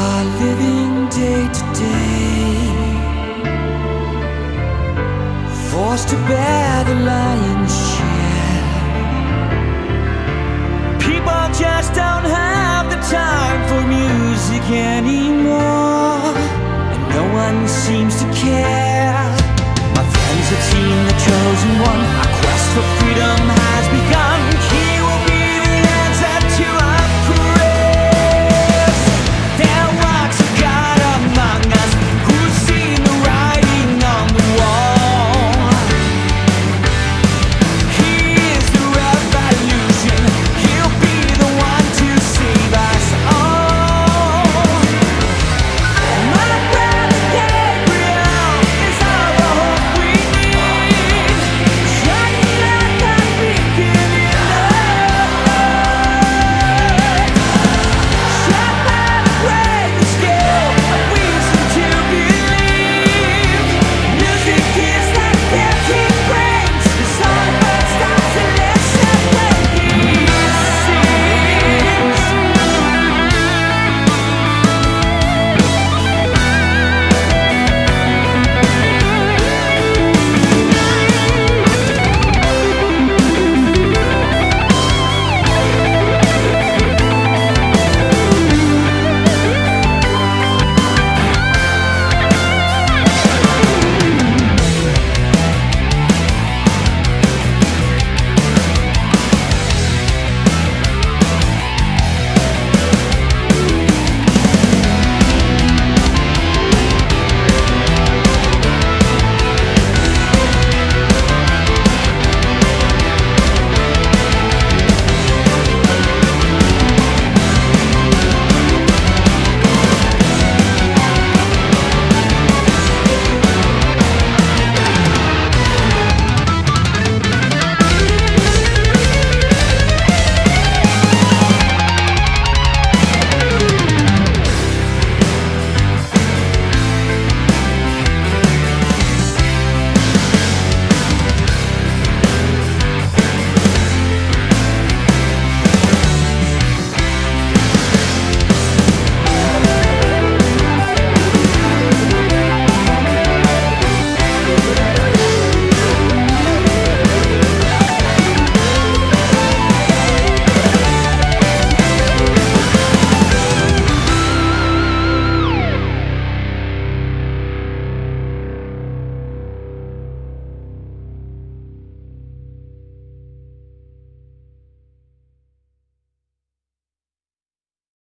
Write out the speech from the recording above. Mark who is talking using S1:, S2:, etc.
S1: are living day to day, forced to bear the lion's share. People just don't have the time for music anymore, and no one seems to care. My friends have seen the chosen one. I quest for freedom.